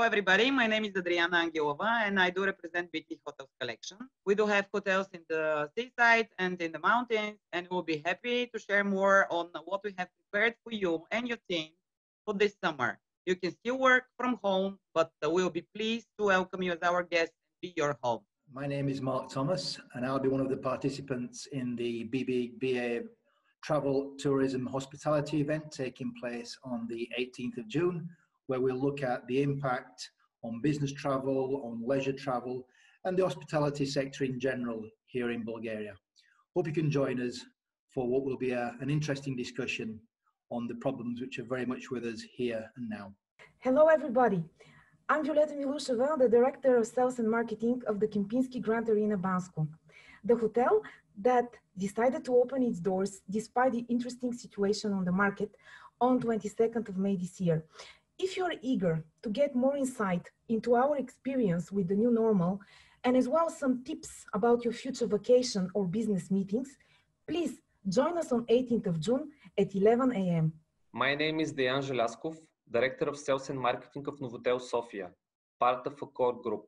Hello, everybody. My name is Adriana Angelova, and I do represent BT Hotels Collection. We do have hotels in the seaside and in the mountains, and we'll be happy to share more on what we have prepared for you and your team for this summer. You can still work from home, but we'll be pleased to welcome you as our guest and be your home. My name is Mark Thomas, and I'll be one of the participants in the BBBA Travel, Tourism, Hospitality event taking place on the 18th of June, where we'll look at the impact on business travel, on leisure travel, and the hospitality sector in general here in Bulgaria. Hope you can join us for what will be a, an interesting discussion on the problems which are very much with us here and now. Hello, everybody. I'm Violeta Milusheva, the Director of Sales and Marketing of the Kempinski Grand Arena Bansko, the hotel that decided to open its doors despite the interesting situation on the market on 22nd of May this year. If you're eager to get more insight into our experience with the new normal and as well some tips about your future vacation or business meetings, please join us on 18th of June at 11 a.m. My name is Dejan Željaskov, Director of Sales and Marketing of Novotel Sofia, part of Accor Group.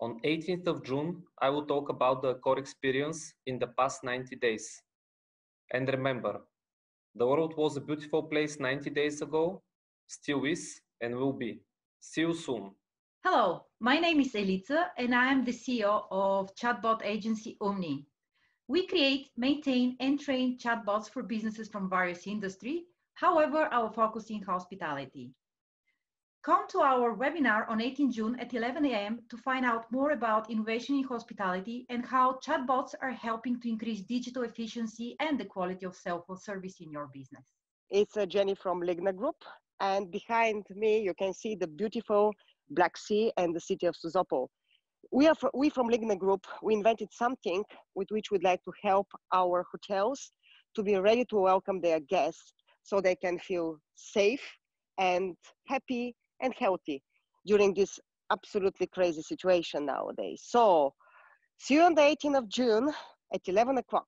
On 18th of June, I will talk about the Accor experience in the past 90 days. And remember, the world was a beautiful place 90 days ago, still is, and will be. See you soon. Hello, my name is Elica, and I am the CEO of chatbot agency Umni. We create, maintain, and train chatbots for businesses from various industries However, our focus in hospitality. Come to our webinar on 18 June at 11 a.m. to find out more about innovation in hospitality and how chatbots are helping to increase digital efficiency and the quality of self-service in your business. It's uh, Jenny from Ligna Group, and behind me you can see the beautiful Black Sea and the city of Sozopol. We are fr- we from Ligna Group. We invented something with which we'd like to help our hotels to be ready to welcome their guests so they can feel safe and happy and healthy during this absolutely crazy situation nowadays. So, see you on the 18th of June at 11 o'clock.